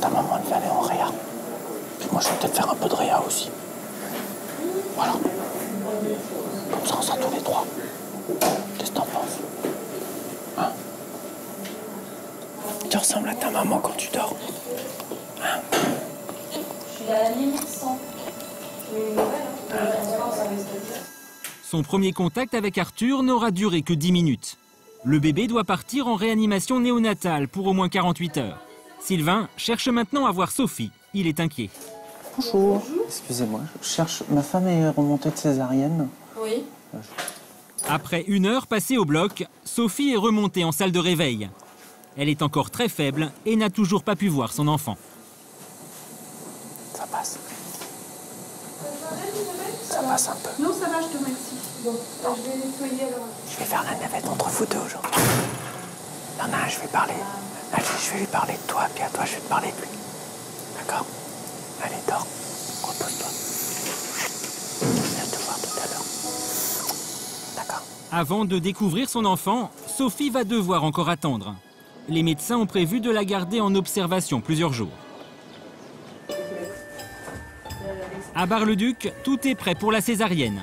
Ta maman, elle va aller en réa. Puis moi, je vais peut-être faire un peu de réa aussi. Voilà. Comme ça, on sera tous les trois. Qu'est-ce que t'en penses? Hein? Tu ressembles à ta maman quand tu dors. Son premier contact avec Arthur n'aura duré que 10 minutes. Le bébé doit partir en réanimation néonatale pour au moins 48 heures. Sylvain cherche maintenant à voir Sophie. Il est inquiet. Bonjour. Excusez-moi, je cherche. Ma femme est remontée de césarienne. Oui. Après une heure passée au bloc, Sophie est remontée en salle de réveil. Elle est encore très faible et n'a toujours pas pu voir son enfant. Ça passe. Ça passe un peu. Non, ça va, je te remercie. Bon, je vais nettoyer alors. Je vais faire la navette entre vous deux aujourd'hui. A un, je vais parler. Allez, je vais lui parler de toi, puis à toi, je vais te parler de lui. D'accord? Allez, dors. Repose-toi. Je te voir tout à l'heure. D'accord? Avant de découvrir son enfant, Sophie va devoir encore attendre. Les médecins ont prévu de la garder en observation plusieurs jours. À Bar-le-Duc, tout est prêt pour la césarienne.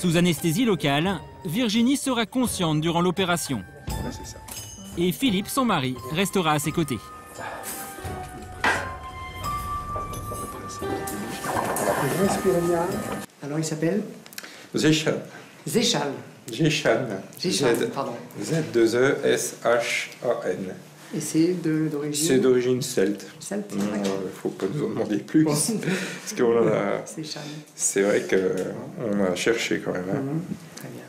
Sous anesthésie locale, Virginie sera consciente durant l'opération. Et Philippe, son mari, restera à ses côtés. Respirez bien. Alors il s'appelle Zéchan. Zéchal. Zéchan. Zéchan, Z- pardon. Z-2-E-S-H-A-N. Et c'est d'origine C'est d'origine celte. Celte, Il d'accord. faut pas nous en demander plus. Parce qu'on en a. Zéchal. C'est vrai qu'on a cherché quand même. hein. Mhm. Très bien.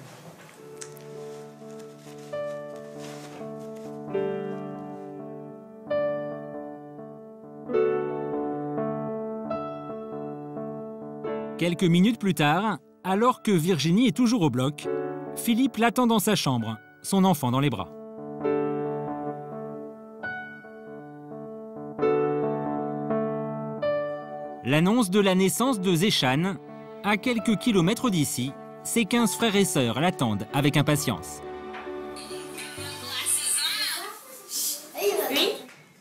Quelques minutes plus tard, alors que Virginie est toujours au bloc, Philippe l'attend dans sa chambre, son enfant dans les bras. L'annonce de la naissance de Zéchan, à quelques kilomètres d'ici, ses 15 frères et sœurs l'attendent avec impatience. Oui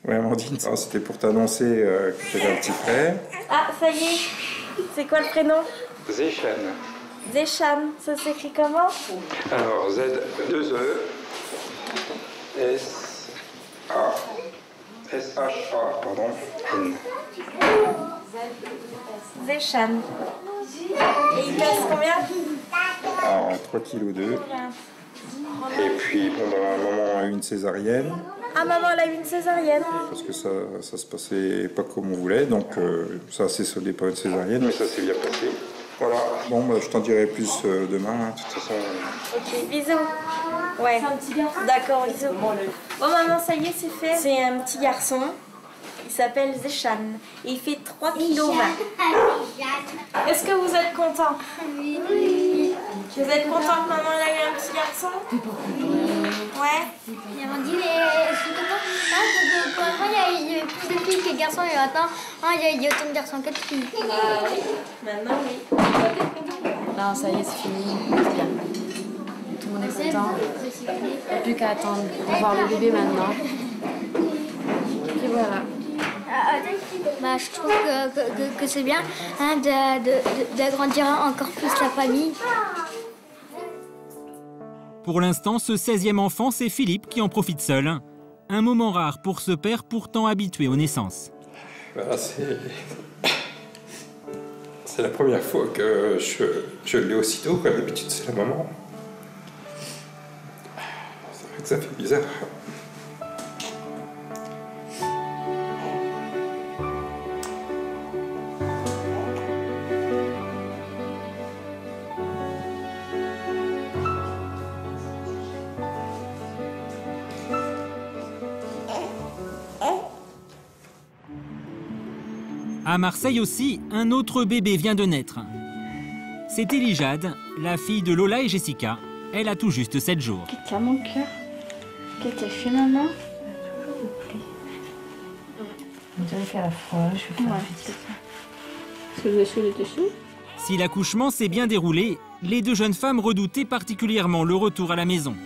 Ouais, Amandine, ah, c'était pour t'annoncer euh, que tu avais un petit frère. Ah, ça y est. C'est quoi le prénom? Zéchan. Zéchan. Ça s'écrit comment? Alors, Z-2-E. S-A. S-H-A, pardon. N. Zéchan. Et il pèse combien Alors, 3 kg 2. Et puis, bon, bah, maman a eu une césarienne. Ah, maman, elle a eu une césarienne. parce que ça, ça se passait pas comme on voulait, donc euh, ça s'est soldé par une césarienne, mais ça s'est bien passé. Voilà, bon, bah, je t'en dirai plus euh, demain, hein. de toute façon. Ok, bisous. Ouais. C'est un petit garçon D'accord, bisous. Bon, maman, ça y est, c'est fait. C'est un petit garçon. Il s'appelle Zéchan. Et il fait 3 kg. Est-ce que vous êtes content Oui. Vous êtes content que maman ait eu un petit garçon Ouais. Ils m'ont dit, mais je suis content. Ah, parce que pour l'instant, il y a eu plus de filles que de garçons, et maintenant, ah, il y a eu autant de garçons que de filles. Bah oui, maintenant oui. Non, ça y est, c'est fini. C'est bien. Tout le monde est content. Il n'y a plus qu'à attendre pour voir le bébé maintenant. Et voilà. Ah, ah, bah, je trouve que, que, que- que c'est bien hein, de- de- de- d'agrandir encore plus la famille. Pour l'instant, ce 16e enfant, c'est Philippe qui en profite seul. Un moment rare pour ce père pourtant habitué aux naissances. Voilà, c'est. C'est la première fois que je, je l'ai aussitôt, quoi. D'habitude, c'est la maman. C'est vrai que ça fait bizarre. À Marseille aussi, un autre bébé vient de naître. C'est Elijade, la fille de Lola et Jessica. Elle a tout juste 7 jours. Qu'est-ce mon cœur Qu'est-ce que fait maman On dirait qu'elle a froid, je vais faire Ouais, un c'est ça. Est-ce que vous avez chaud les dessous Si l'accouchement s'est bien déroulé, les deux jeunes femmes redoutaient particulièrement le retour à la maison.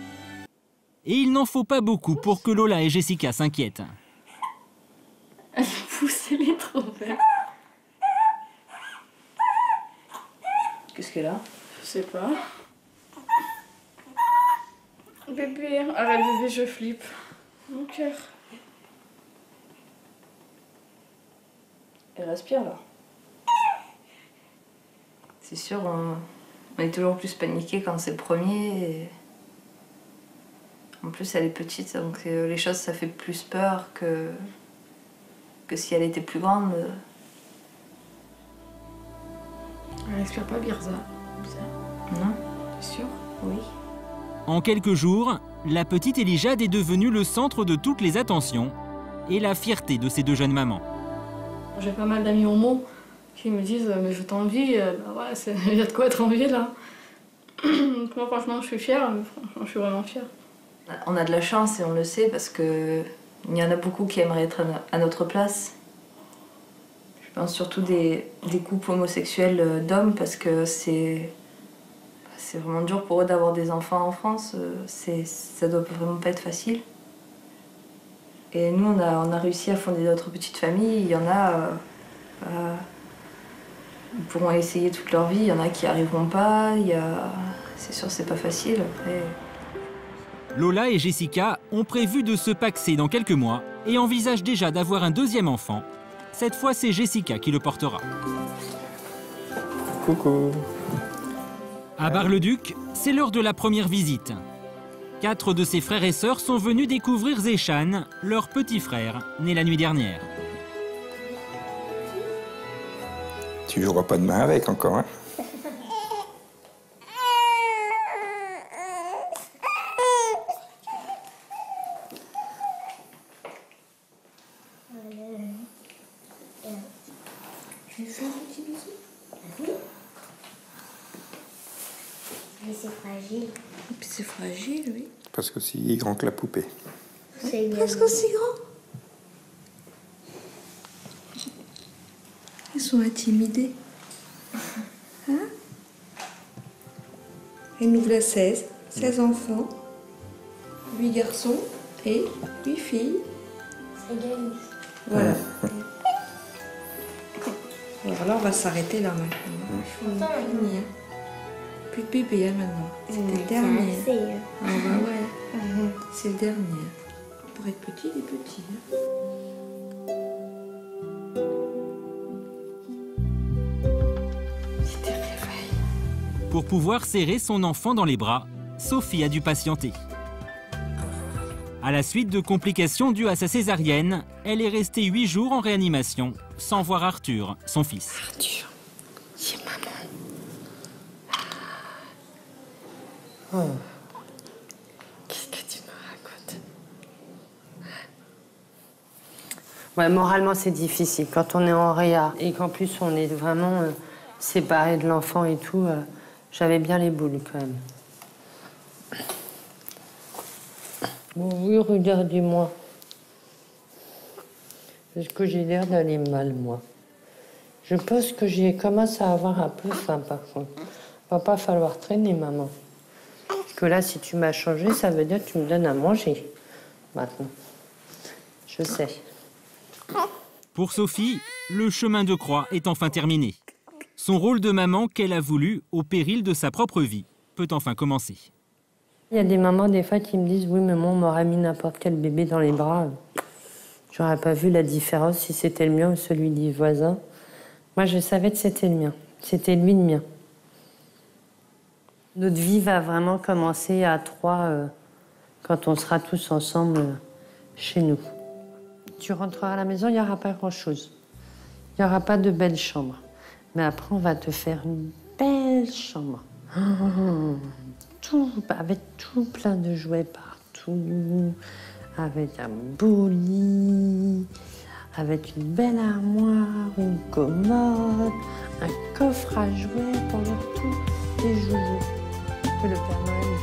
Et il n'en faut pas beaucoup pour que Lola et Jessica s'inquiètent. Elle pousse, elle est trop belle. A Je sais pas. Bébé, arrête bébé, je flippe. Mon cœur. Elle respire là. C'est sûr, on, on est toujours plus paniqué quand c'est le premier. et- En plus, elle est petite, donc euh, les choses, ça fait plus peur que, que si elle était plus grande. Elle respire pas Birza. Non T'es sûr? Oui. En quelques jours, la petite Elijade est devenue le centre de toutes les attentions et la fierté de ces deux jeunes mamans. J'ai pas mal d'amis homo qui me disent euh, Mais je t'envie. Euh, Bah ouais, *laughs* il y a de quoi être envié là. Donc *clears throat* moi, franchement, je suis fière. Franchement, je suis vraiment fière. On a de la chance et on le sait parce que il y en a beaucoup qui aimeraient être à notre place. Surtout des, des couples homosexuels euh, d'hommes parce que c'est vraiment dur pour eux d'avoir des enfants en France. euh, C'est ça doit vraiment pas être facile. Et nous on a on a réussi à fonder notre petite famille. Il y en a euh, euh, ils pourront essayer toute leur vie. Il y en a qui arriveront pas. A c'est sûr c'est pas facile. Après, Lola et Jessica ont prévu de se paxer dans quelques mois et envisagent déjà d'avoir un deuxième enfant. Cette fois, c'est Jessica qui le portera. Coucou. À Bar-le-Duc, c'est l'heure de la première visite. Quatre de ses frères et sœurs sont venus découvrir Zéchan, leur petit frère, né la nuit dernière. Tu joueras pas demain avec encore, hein Je lui fais un petit bisou Oui. Mais c'est fragile. c'est fragile, est grand que la poupée. C'est. Presque aussi grand. Ils sont intimidés. Hein Elle nous a 16. 16 enfants. 8 garçons et 8 filles. C'est. Voilà. Alors là, on va s'arrêter là maintenant. Plus de bébé hein, maintenant. C'était le dernier. Ah bah ouais. C'est le dernier. Pour être petit, il est petit. hein. Pour pouvoir serrer son enfant dans les bras, Sophie a dû patienter. À la suite de complications dues à sa césarienne, elle est restée huit jours en réanimation, sans voir Arthur, son fils. Arthur, c'est maman. Oh. Qu'est-ce que tu me racontes Moralement, c'est difficile. Quand on est en réa et qu'en plus on est vraiment euh, séparés de l'enfant et tout, euh, j'avais bien les boules quand même. Bon, oui, regardez-moi. Est-ce que j'ai l'air d'aller mal, moi Je pense que j'ai commencé à avoir un peu faim, par contre. Va pas falloir traîner, maman. Parce que là, si tu m'as changé, ça veut dire que tu me donnes à manger. Maintenant. Je sais. Pour Sophie, le chemin de croix est enfin terminé. Son rôle de maman qu'elle a voulu, au péril de sa propre vie, peut enfin commencer. Il y a des mamans, des fois, qui me disent Oui, mais moi, on m'aurait mis n'importe quel bébé dans les bras. J'aurais pas vu la différence si c'était le mien ou celui du voisin. Moi, je savais que c'était le mien. C'était lui le mien. Notre vie va vraiment commencer à trois euh, quand on sera tous ensemble euh, chez nous. Tu rentreras à la maison, il n'y aura pas grand-chose. Il n'y aura pas de belle chambre. Mais après, on va te faire une belle chambre. *gasps* Avec tout plein de jouets partout, avec un beau lit, avec une belle armoire, une commode, un coffre à jouets pour tous tes jouets que le Père